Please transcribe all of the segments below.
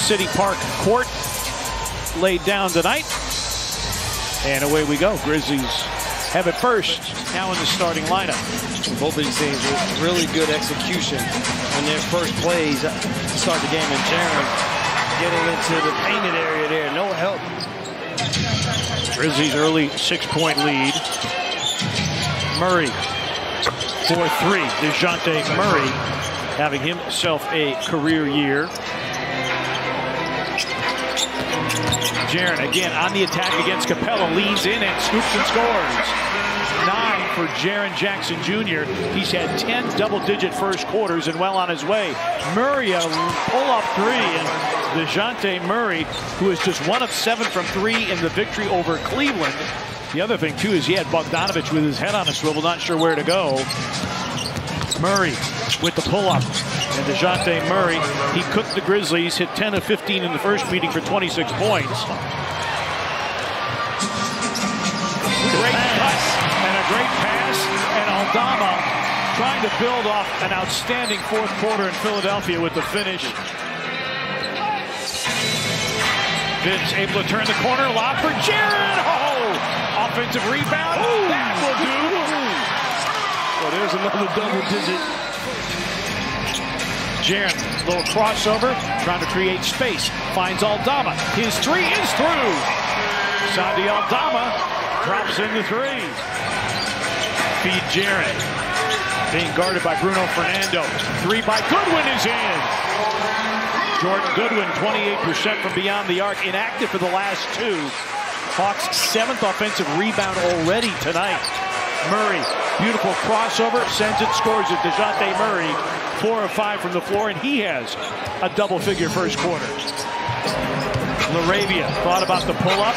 City Park court laid down tonight. And away we go. Grizzlies have it first, now in the starting lineup. Both of these teams with really good execution in their first plays to start the game. And Jaren getting into the painted area there. No help. Grizzlies early six-point lead. Murray for three. DeJounte Murray having himself a career year. Jaren again on the attack against Capela, leans in and scoops and scores. Nine for Jaren Jackson Jr. He's had 10 double-digit first quarters and well on his way. Murray a pull-up three, and DeJounte Murray, who is just one of seven from three in the victory over Cleveland. The other thing, too, is he had Bogdanovic with his head on a swivel, not sure where to go. Murray with the pull-up. And DeJounte Murray, he cooked the Grizzlies, hit 10 of 15 in the first meeting for 26 points. Great cut and a great pass. And Aldama trying to build off an outstanding fourth quarter in Philadelphia with the finish. Vince able to turn the corner, lob for Jaren. Oh, offensive rebound. Ooh. That will do. There's another double digit. Jaren, little crossover, trying to create space. Finds Aldama. His three is through. Santi Aldama drops in the three. Feed Jaren. Being guarded by Bruno Fernando. Three by Goodwin is in. Jordan Goodwin, 28% from beyond the arc, inactive for the last two. Hawks' seventh offensive rebound already tonight. Murray, beautiful crossover, sends it, scores it. DeJounte Murray, four of five from the floor, and he has a double-figure first quarter. LaRavia thought about the pull-up.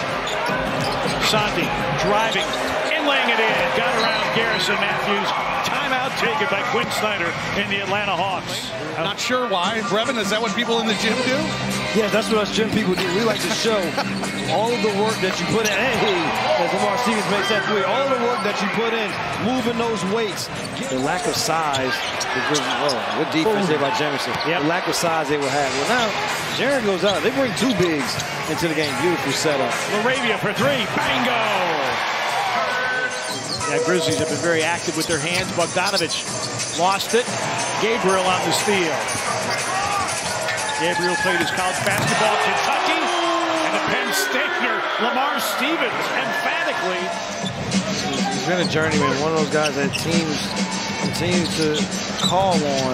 Santi driving laying it in. Got around Garrison Matthews. Timeout taken by Quin Snyder in the Atlanta Hawks. I'm not sure why. Brevin, is that what people in the gym do? Yeah, that's what us gym people do. We like to show all of the work that you put in. Hey, as Lamar Stevens makes that three, all the work that you put in, moving those weights. The lack of size, oh, what defense there by Jemison. Yep. The lack of size they will have. Well, now, Jaren goes out. They bring two bigs into the game. Beautiful setup. LaRavia for three. Bango! Yeah, Grizzlies have been very active with their hands. Bogdanovic lost it. Gabriel on the steal. Gabriel played his college basketball at Kentucky. And the Penn Stater, Lamar Stevens, emphatically. He's been a journeyman, one of those guys that teams continue to call on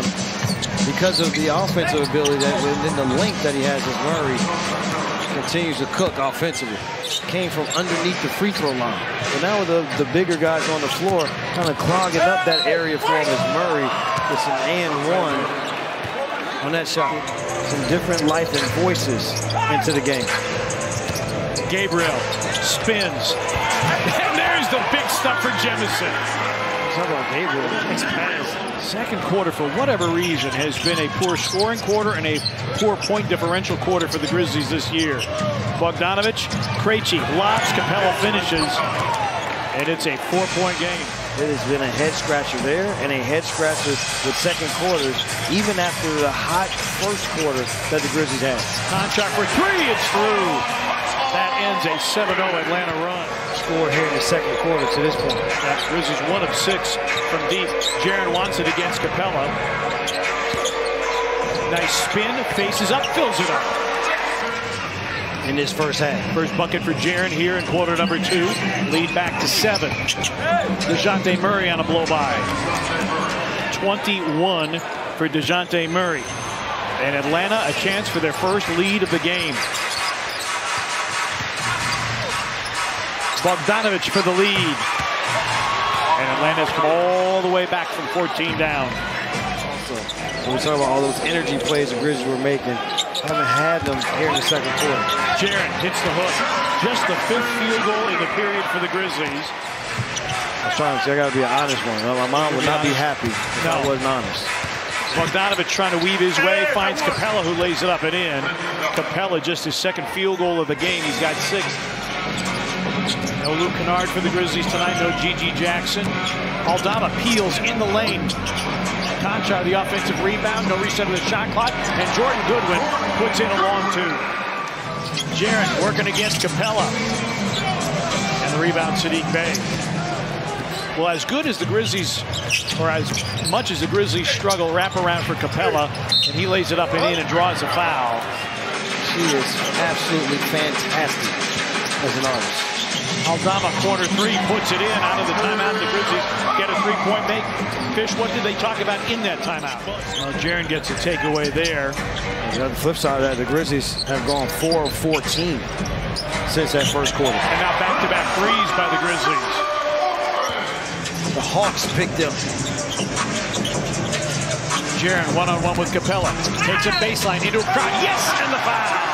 because of the offensive ability that within the length that he has with Murray continues to cook offensively. Came from underneath the free throw line. But now with the, the bigger guys on the floor, kind of clogging up that area for him as Murray with some and one on that shot. Some different life and voices into the game. Gabriel spins. And there's the big stuff for Jemison. Talk about Gabriel. Nice pass. Second quarter, for whatever reason, has been a poor scoring quarter and a poor point differential quarter for the Grizzlies this year. Bogdanovic, Krejci, lobs, Capela finishes, and it's a four-point game. It has been a head scratcher there and a head scratcher with second quarters, even after the hot first quarter that the Grizzlies had. Konchar for three, it's through. Ends a 7-0 Atlanta run. Score here in the second quarter to this point. That's Grizzlies one of six from deep. Jaren wants it against Capela. Nice spin, faces up, fills it up. In this first half. First bucket for Jaren here in quarter number two. Lead back to seven. DeJounte Murray on a blow by. 21 for DeJounte Murray. And Atlanta a chance for their first lead of the game. Bogdanovic for the lead. And Atlanta's come all the way back from 14 down. When we talk about all those energy plays the Grizzlies were making, haven't had them here in the second quarter. Jaren hits the hook. Just the fifth field goal in the period for the Grizzlies. I was trying to say I got to be an honest one. My mom would not be happy if No. I wasn't honest. Bogdanovic trying to weave his way, finds Capela who lays it up and in. Capela just his second field goal of the game. He's got six. No Luke Kennard for the Grizzlies tonight. No G.G. Jackson. Aldama peels in the lane. Konchar the offensive rebound. No reset of the shot clock. And Jordan Goodwin puts in a long two. Jaren working against Capela. And the rebound, Saddiq Bey. Well, as good as the Grizzlies, or as much as the Grizzlies struggle wrap around for Capela, and he lays it up and in and draws a foul. She is absolutely fantastic as an artist. Aldama corner three puts it in out of the timeout. The Grizzlies get a three-point make. Fish, what did they talk about in that timeout? Well, Jaren gets a takeaway there. And on the flip side of that, the Grizzlies have gone 4 of 14 since that first quarter. And now back-to-back threes by the Grizzlies. The Hawks picked them. Jaren one-on-one with Capela. Takes a baseline into a crowd. Yes, and the foul.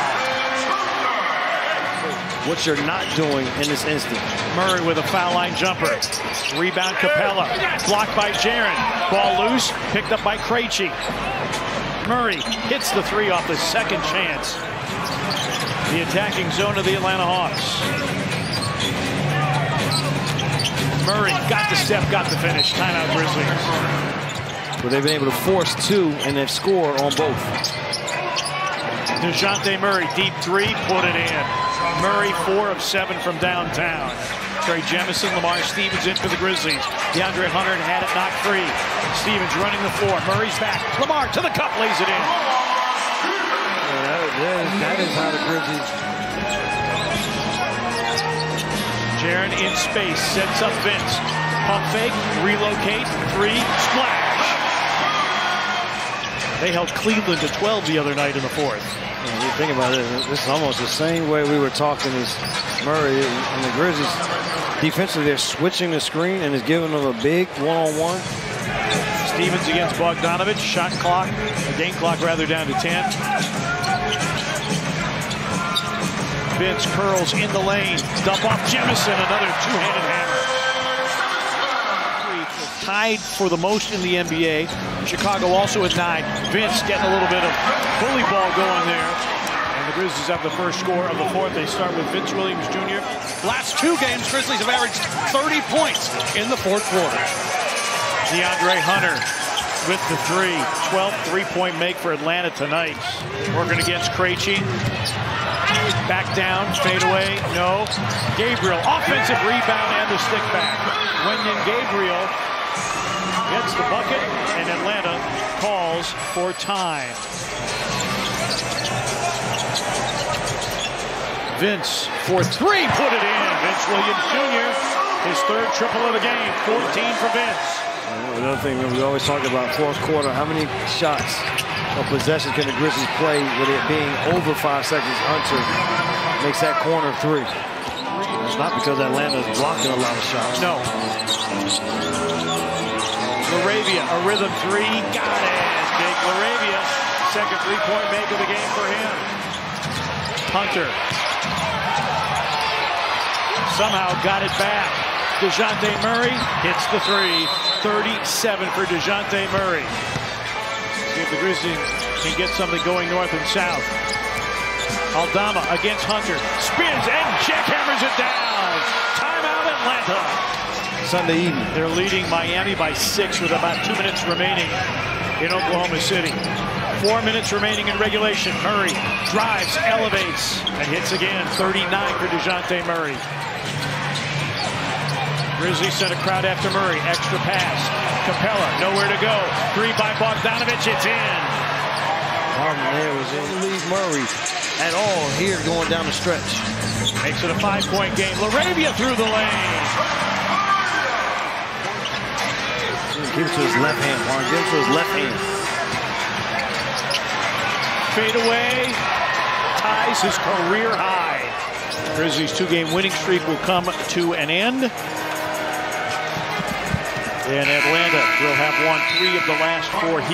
What you're not doing in this instance. Murray with a foul line jumper. Rebound Capela. Blocked by Jaren. Ball loose. Picked up by Krejci. Murray hits the three off the second chance. The attacking zone of the Atlanta Hawks. Murray got the step, got the finish. Timeout Grizzlies. But they've been able to force two and they've scored on both. DeJounte Murray, deep three, put it in. Murray, four of seven from downtown. Trey Jemison, Lamar Stevens in for the Grizzlies. DeAndre Hunter had it knocked free. Stevens running the floor. Murray's back. Lamar to the cup, lays it in. Yeah, that, is, that is how the Grizzlies. Jaren in space, sets up Vince. Pump fake, relocate, three, splash. They held Cleveland to 12 the other night in the fourth. Yeah, you think about it, this is almost the same way we were talking as Murray and the Grizzlies. Defensively, they're switching the screen and is giving them a big one-on-one. Stevens against Bogdanovic. Shot clock, game clock rather, down to 10. Vince curls in the lane. Dump off Jemison. Another two-handed hammer. Tied for the most in the NBA. Chicago also at nine. Vince getting a little bit of bully ball going there. And the Grizzlies have the first score of the fourth. They start with Vince Williams Jr. Last two games, Grizzlies have averaged 30 points in the fourth quarter. DeAndre Hunter with the three. 12th three-point make for Atlanta tonight. Working against Krejci. Back down, fade away, no. Gabriel, offensive rebound and the stick back. Gabriel gets the bucket, and Atlanta calls for time. Vince for three, put it in. Vince Williams Jr., his third triple of the game, 14 for Vince. Another thing we always talk about fourth quarter, how many shots or possessions can the Grizzlies play with it being over five seconds? Hunter makes that corner three. It's not because Atlanta is blocking a lot of shots. No. LaRavia, a rhythm three, got it. Jake LaRavia, second three-point make of the game for him. Hunter somehow got it back. DeJounte Murray hits the three. 37 for DeJounte Murray. See if the Grizzlies can get something going north and south. Aldama against Hunter. Spins and jackhammers it down. Timeout Atlanta. Sunday evening. They're leading Miami by six with about two minutes remaining in Oklahoma City. Four minutes remaining in regulation. Murray drives, elevates, and hits again. 39 for DeJounte Murray. Grizzlies sent a crowd after Murray. Extra pass. Capela, nowhere to go. Three by Bogdanovic. It's in. Harden there was in leave Murray at all here going down the stretch. Makes it a five-point game. LaRavia through the lane. Give it to his left hand, Harden. Give it to his left hand. Fade away. Ties his career high. Grizzlies' two-game winning streak will come to an end. And Atlanta will have won three of the last four here.